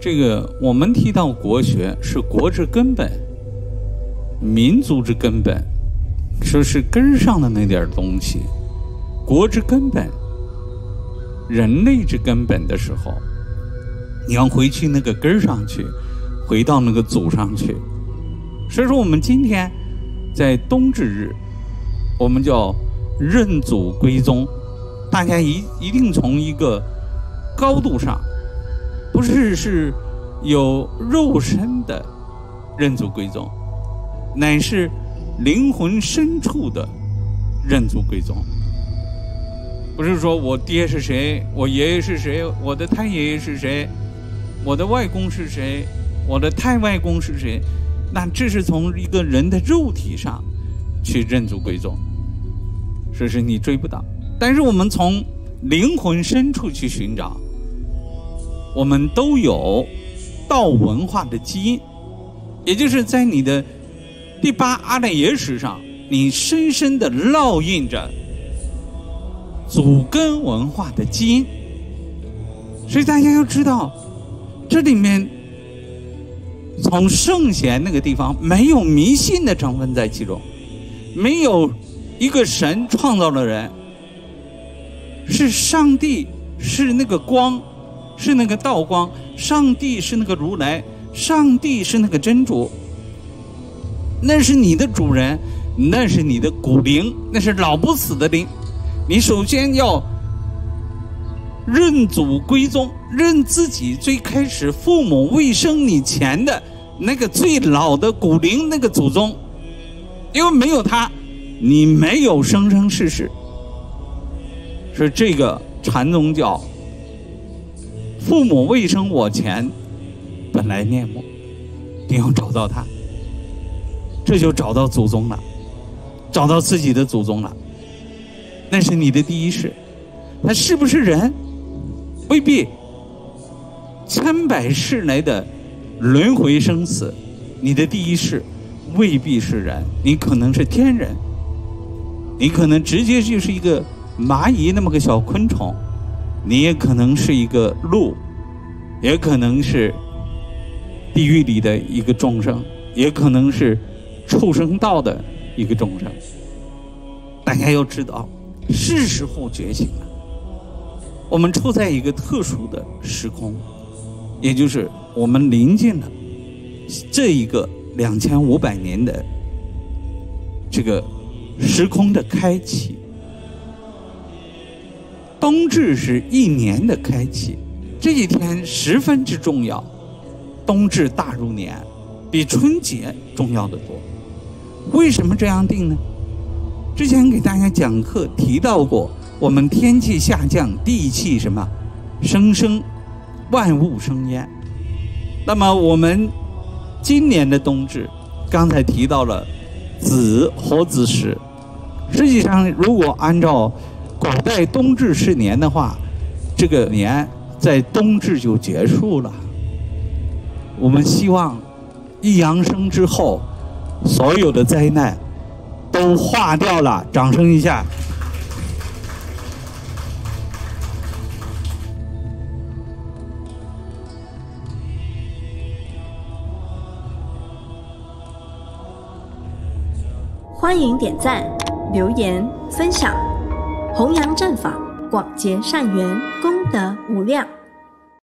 这个我们提到国学是国之根本，民族之根本，说是根上的那点东西，国之根本，人类之根本的时候，你要回去那个根上去，回到那个祖上去。所以说，我们今天在冬至日，我们叫认祖归宗，大家一一定从一个高度上。不是是有肉身的认祖归宗，乃是灵魂深处的认祖归宗。不是说我爹是谁，我爷爷是谁，我的太爷爷是谁，我的外公是谁，我的太外公是谁？那这是从一个人的肉体上去认祖归宗，这是你追不到。但是我们从灵魂深处去寻找。我们都有道文化的基因，也就是在你的第八阿赖耶识上，你深深的烙印着祖根文化的基因。所以大家要知道，这里面从圣贤那个地方没有迷信的成分在其中，没有一个神创造了人，是上帝，是那个光。是那个道光，上帝是那个如来，上帝是那个真主，那是你的主人，那是你的骨灵，那是老不死的灵。你首先要认祖归宗，认自己最开始父母未生你前的那个最老的骨灵那个祖宗，因为没有他，你没有生生世世。是这个禅宗教。父母未生我前，本来面目，你要找到他，这就找到祖宗了，找到自己的祖宗了。那是你的第一世，他是不是人？未必。千百世来的轮回生死，你的第一世未必是人，你可能是天人，你可能直接就是一个蚂蚁那么个小昆虫。你也可能是一个鹿，也可能是地狱里的一个众生，也可能是畜生道的一个众生。大家要知道，是时候觉醒了。我们处在一个特殊的时空，也就是我们临近了这一个两千五百年的这个时空的开启。冬至是一年的开启，这一天十分之重要。冬至大如年，比春节重要的多。为什么这样定呢？之前给大家讲课提到过，我们天气下降，地气什么生生，万物生焉。那么我们今年的冬至，刚才提到了子和子时，实际上如果按照古代冬至是年的话，这个年在冬至就结束了。我们希望一阳生之后，所有的灾难都化掉了。掌声一下！欢迎点赞、留言、分享。弘扬正法，广结善缘，功德无量。